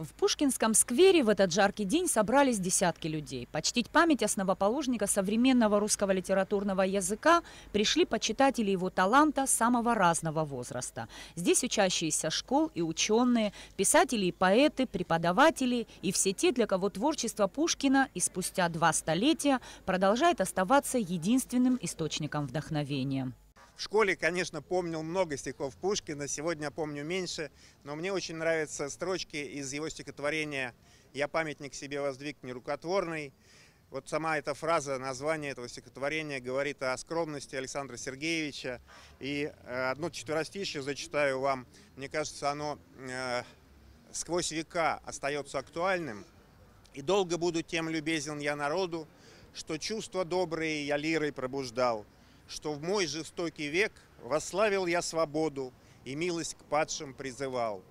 В Пушкинском сквере в этот жаркий день собрались десятки людей. Почтить память основоположника современного русского литературного языка пришли почитатели его таланта самого разного возраста. Здесь учащиеся школ и ученые, писатели и поэты, преподаватели и все те, для кого творчество Пушкина и спустя два столетия продолжает оставаться единственным источником вдохновения. В школе, конечно, помнил много стихов Пушкина, сегодня помню меньше, но мне очень нравятся строчки из его стихотворения «Я памятник себе воздвиг нерукотворный». Вот сама эта фраза, название этого стихотворения говорит о скромности Александра Сергеевича. И э, одно четверостишье зачитаю вам. Мне кажется, оно э, сквозь века остается актуальным. «И долго буду тем любезен я народу, что чувства добрые я лирой пробуждал» что в мой жестокий век восславил я свободу и милость к падшим призывал.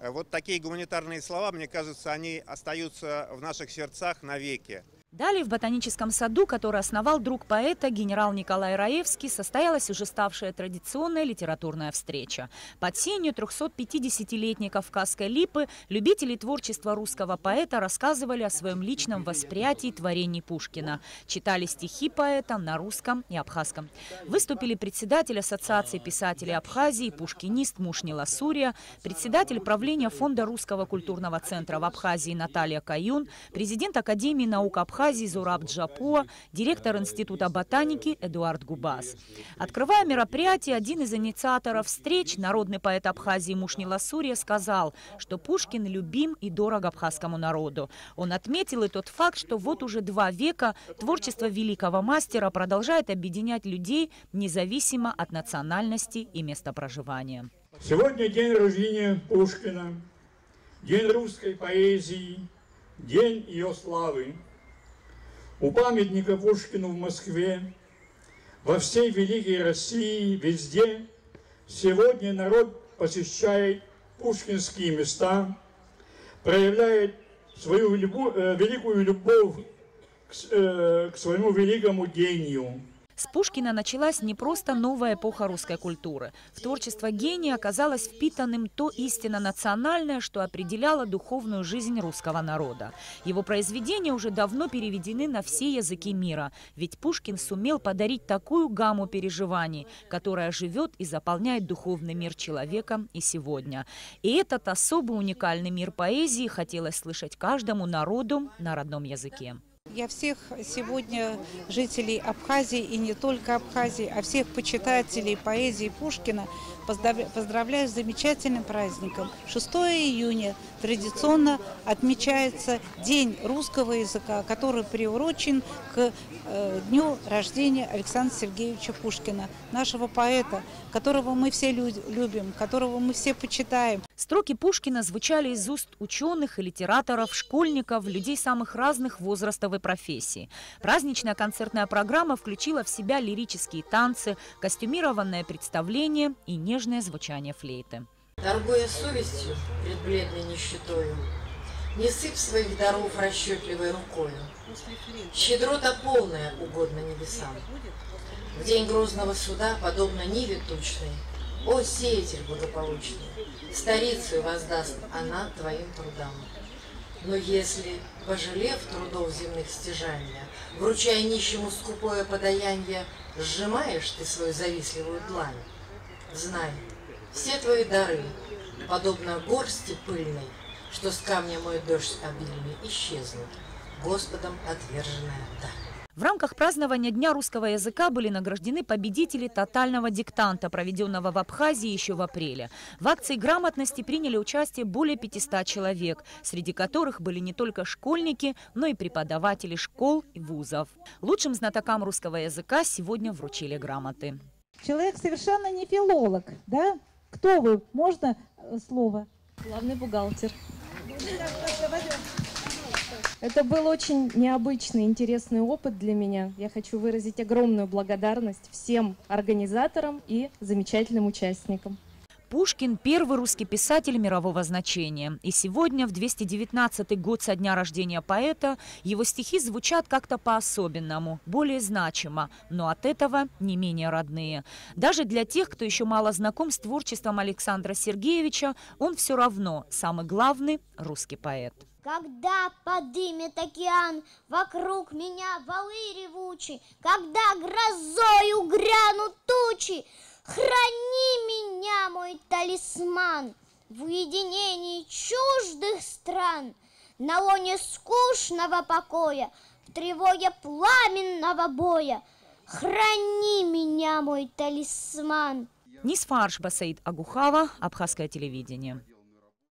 Э, вот такие гуманитарные слова, мне кажется, они остаются в наших сердцах навеки. Далее в ботаническом саду, который основал друг поэта генерал Николай Раевский, состоялась уже ставшая традиционная литературная встреча. Под сенью 350-летней Кавказской липы любители творчества русского поэта рассказывали о своем личном восприятии творений Пушкина. Читали стихи поэта на русском и абхазском. Выступили председатель Ассоциации писателей Абхазии, пушкинист Мушни Ласурия, председатель правления Фонда русского культурного центра в Абхазии Наталья Каюн, президент Академии наук Абхазии Абхазии Зураб Джапо, директор Института ботаники Эдуард Губас. Открывая мероприятие, один из инициаторов встреч, народный поэт Абхазии Мушни Ласурия, сказал, что Пушкин любим и дорог абхазскому народу. Он отметил и тот факт, что вот уже два века творчество великого мастера продолжает объединять людей независимо от национальности и места проживания. Сегодня день рождения Пушкина, день русской поэзии, день ее славы. У памятника Пушкину в Москве, во всей Великой России, везде сегодня народ посещает пушкинские места, проявляет свою э, великую любовь э, к своему великому гению. С Пушкина началась не просто новая эпоха русской культуры. В творчество гения оказалось впитанным то истинно национальное, что определяло духовную жизнь русского народа. Его произведения уже давно переведены на все языки мира, ведь Пушкин сумел подарить такую гамму переживаний, которая живет и заполняет духовный мир человека и сегодня. И этот особый уникальный мир поэзии хотелось слышать каждому народу на родном языке. Я всех сегодня жителей Абхазии и не только Абхазии, а всех почитателей поэзии Пушкина поздравляю с замечательным праздником. 6 июня традиционно отмечается День русского языка, который приурочен к э, дню рождения Александра Сергеевича Пушкина, нашего поэта, которого мы все любим, которого мы все почитаем. Строки Пушкина звучали из уст ученых и литераторов, школьников, людей самых разных возрастов и профессий. Праздничная концертная программа включила в себя лирические танцы, костюмированное представление и нежное звучание флейты. Торгуя совестью пред бледной нищетою, Не сыпь своих даров расчетливой рукою. Щедрота полная угодно небесам. В день грозного суда, подобно Ниве тучной, О, сеятель благополучный, Старицу воздаст она твоим трудам. Но если, пожалев трудов земных стяжания, Вручая нищему скупое подаяние, Сжимаешь ты свою завистливую длань, Знай, все твои дары, подобно горсти пыльной, Что с камня мой дождь обильный исчезнут, Господом отверженная дар. В рамках празднования Дня русского языка были награждены победители тотального диктанта, проведенного в Абхазии еще в апреле. В акции грамотности приняли участие более 500 человек, среди которых были не только школьники, но и преподаватели школ и вузов. Лучшим знатокам русского языка сегодня вручили грамоты. Человек совершенно не филолог, да? Кто вы? Можно э, слово? Главный бухгалтер. Это был очень необычный, интересный опыт для меня. Я хочу выразить огромную благодарность всем организаторам и замечательным участникам. Пушкин – первый русский писатель мирового значения. И сегодня, в 219 год со дня рождения поэта, его стихи звучат как-то по-особенному, более значимо, но от этого не менее родные. Даже для тех, кто еще мало знаком с творчеством Александра Сергеевича, он все равно самый главный русский поэт. Когда подымет океан вокруг меня валы ревучи, Когда грозою грянут тучи, Храни мой талисман, В уединении чуждых стран, На лоне скучного покоя, В тревоге пламенного боя. Храни меня, мой талисман. Нисфарш Басаид Агухава, Абхазское телевидение.